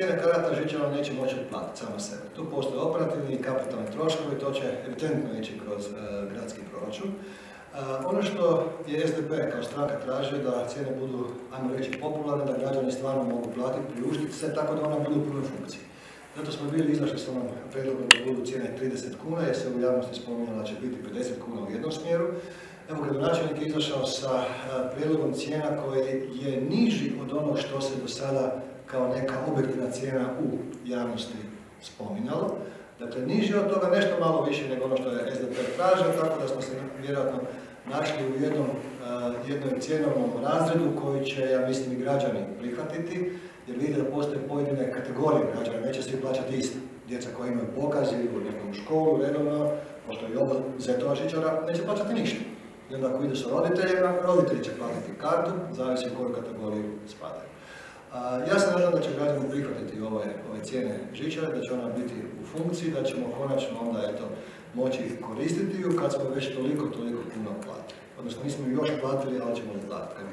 cijene karata žičara neće moći platiti samo sebe. Tu postoje operativni i kapitalni troškovi, to će evidentno ići kroz e, gradski proračun. E, ono što je SDP kao stranka traži da cijene budu, ajmo reći, popularne, da građani stvarno mogu platiti, priuštiti se, tako da ona budu u punoj funkciji. Zato smo bili izašli s onom predlogom da budu cijene 30 kuna, jer se u javnosti spominjalo da će biti 50 kuna u jednom smjeru. Evo, gradonačelnik je izašao sa e, prijedlogom cijena koji je niži od onog što se do sada kao neka objektivna cijena u javnosti spominjalo. Dakle, niži od toga, nešto malo više nego ono što je SDP tražio, tako da smo se vjerojatno našli u jednom, uh, jednom cijenovnom razredu koji će, ja mislim, i građani prihvatiti, jer vidi da postoje pojedine kategorije građana, neće svi plaćati isto. Djeca koja imaju pokazi u nekom školu, redovno, pošto i ovo Zetova žičara, neće plaćati ništa. I onda ako ide sa roditeljima, roditelji će platiti kartu, zavisi u koju kategoriju spadaju. Ja se nadam da će građani prihvatiti ove, ove cijene žičare, da će ona biti u funkciji, da ćemo konačno onda eto, moći ih koristiti ju kad smo već toliko, toliko puno platili. Odnosno nismo još platili, ali ćemo platiti kad